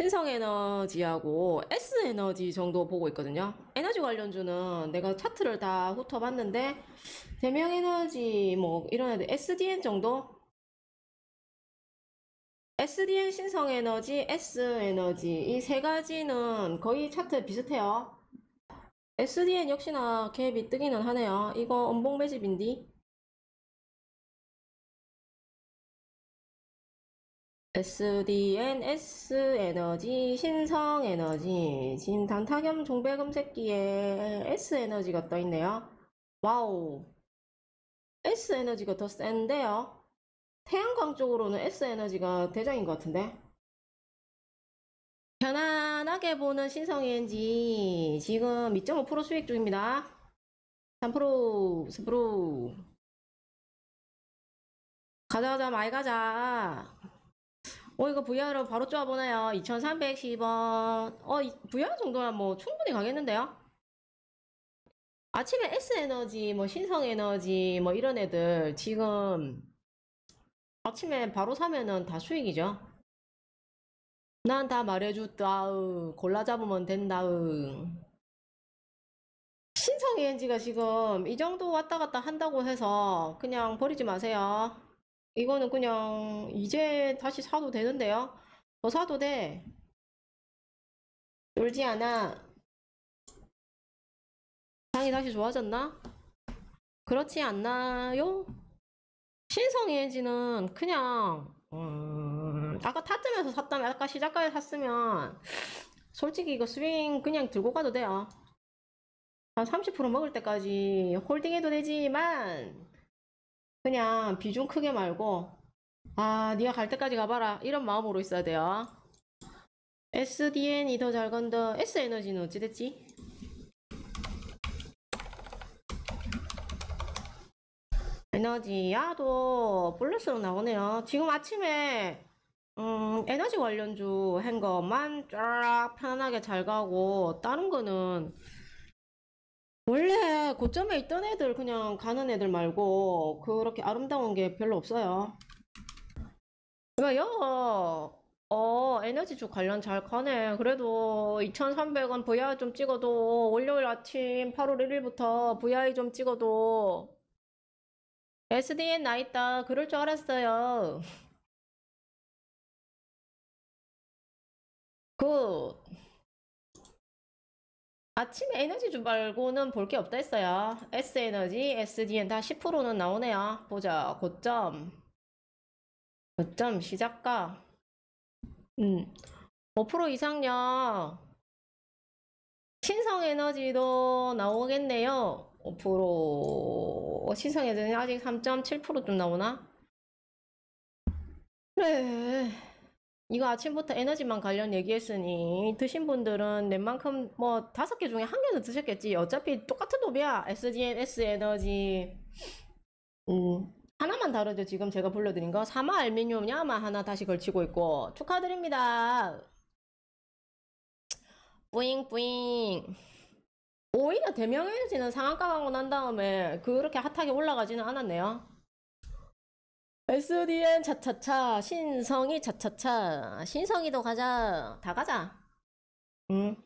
신성 에너지하고 S에너지 정도 보고 있거든요. 에너지 관련주는 내가 차트를 다 훑어봤는데 대명 에너지 뭐 이런 애들 SDN 정도? SDN 신성 에너지, S에너지 이 세 가지는 거의 차트 비슷해요. SDN 역시나 갭이 뜨기는 하네요. 이거 엄봉 매집인디? SDN, S에너지, 신성이엔지 지금 단타겸 종베 검색기에 S에너지가 떠 있네요. 와우 S에너지가 더 센데요. 태양광 쪽으로는 S에너지가 대장인 것 같은데 편안하게 보는 신성이엔지 지금 2.5% 수익 중입니다. 3% 4% 가자 가자 많이 가자 어 이거 VR로 바로 쪼아보나요? 2310원. 어 이- VR 정도면 뭐 충분히 가겠는데요? 아침에 S에너지 뭐 신성에너지 뭐 이런 애들 지금 아침에 바로 사면은 다 수익이죠? 난 다 말해줬다으 골라 잡으면 된다으 신성ENG가 지금 이 정도 왔다 갔다 한다고 해서 그냥 버리지 마세요 이거는 그냥 이제 다시 사도 되는데요. 더 사도 돼. 울지 않아. 상이 다시 좋아졌나? 그렇지 않나요? 신성 ENG는 그냥 음, 아까 타점에서 샀다면 아까 시작가에 샀으면 솔직히 이거 스윙 그냥 들고 가도 돼요. 한 30% 먹을 때까지 홀딩해도 되지만 그냥 비중 크게 말고 아 네가 갈 때까지 가봐라. 이런 마음으로 있어야 돼요. SDN이 더 잘 건다 S에너지는 어찌 됐지? 에너지 야도 플러스로 나오네요. 지금 아침에 음, 에너지 관련주 한 것만 쫙 편안하게 잘 가고 다른 거는 원래 고점에 있던 애들 그냥 가는 애들 말고 그렇게 아름다운 게 별로 없어요. 그러니까 어 에너지주 관련 잘 가네. 그래도 2,300원 VI 좀 찍어도 월요일 아침 8월 1일부터 VI 좀 찍어도 SDN 나 있다. 그럴 줄 알았어요. Good. 아침에 에너지 주 말고는 볼 게 없다 했어요. S에너지, SDN 다 10%는 나오네요. 보자. 고점. 고점 시작가. 음. 5% 이상요. 신성이엔지도 나오겠네요. 5%. 신성이엔지 아직 3.7%좀 나오나? 그래. 이거 아침부터 에너지만 관련 얘기했으니 드신 분들은 웬만큼 뭐 다섯 개 중에 한 개는 드셨겠지. 어차피 똑같은 놈이야. SGN, S 에너지. 음, 하나만 다르죠. 지금 제가 불러드린 거. 사마 알미늄 야마 하나 다시 걸치고 있고 축하드립니다. 뿌잉 뿌잉. 오히려 대명 에너지는 상한가 가고 난 다음에 그렇게 핫하게 올라가지는 않았네요. SDN 차차차 신성이 차차차. 신성이도 가자. 다 가자. 응